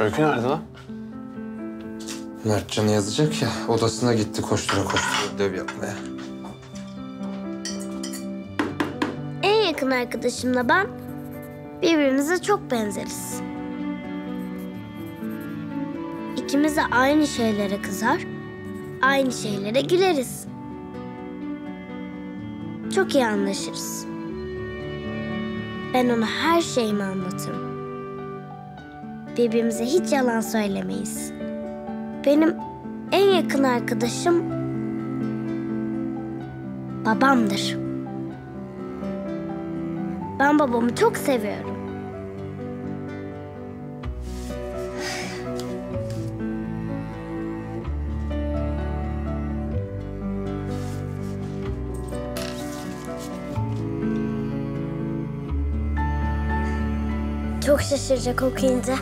Öykü nerede lan? Mertcan'ı yazacak ya, odasına gitti koştura koştura ödev yapmaya. En yakın arkadaşımla ben birbirimize çok benzeriz. İkimiz de aynı şeylere kızar, aynı şeylere güleriz. Çok iyi anlaşırız. Ben ona her şeyimi anlatırım. Birbirimize hiç yalan söylemeyiz. Benim en yakın arkadaşım babamdır. Ben babamı çok seviyorum. Çok şaşıracak okuyunca.